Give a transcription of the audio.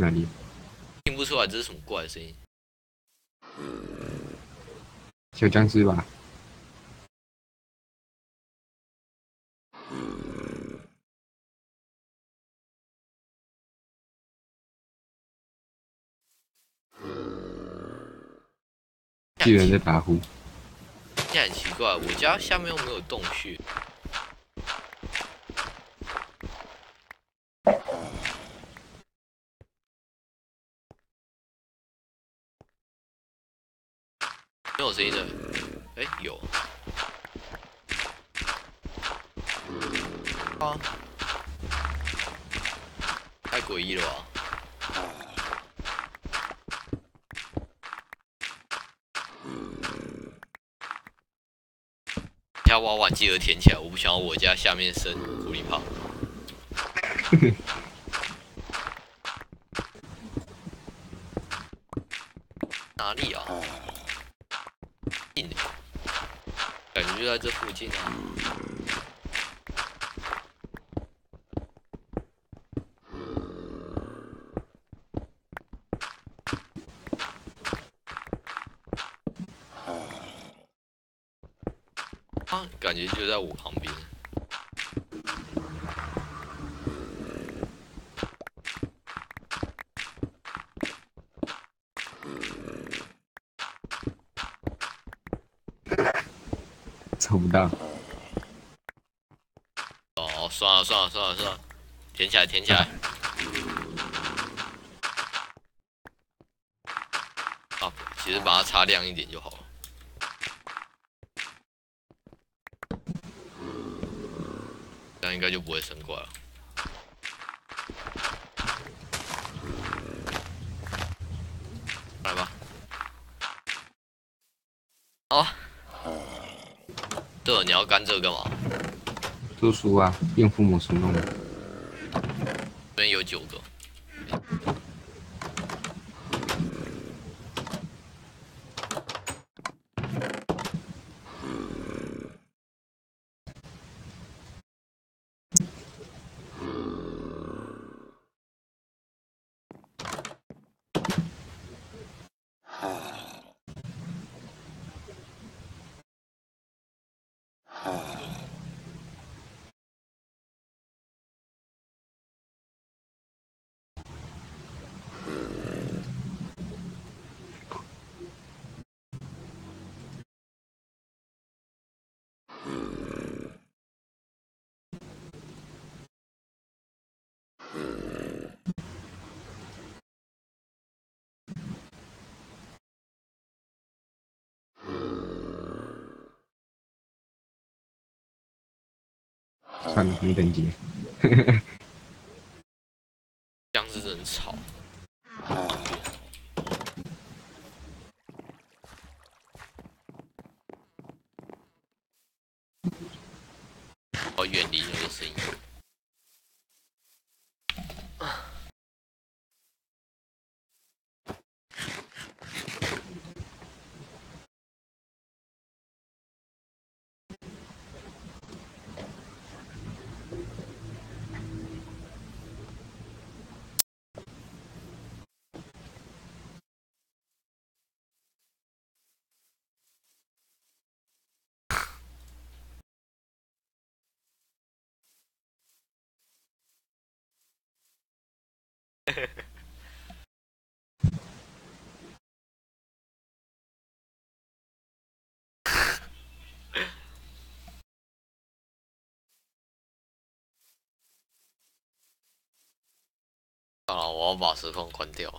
哪里？听不出来这是什么怪的声音。小僵尸吧？巨人在打呼，现在很奇怪，我家下面又没有洞穴。没有声音的，哎、有。啊，太诡异了吧！家娃娃记得填起来，我不想要我家下面生狐狸炮。哪里啊？感觉就在这附近啊。啊，感觉就在我旁边。抽不到。哦，算了算了算了算了，填起来填起来。好，其实把它擦亮一点就好了。这样应该就不会生怪了。来吧。好啊。这你要干这个干嘛？读书啊，应父母书弄的。这边有九个。算了，没等级。僵尸真的很吵。我远离那个声音。我要把时空关掉。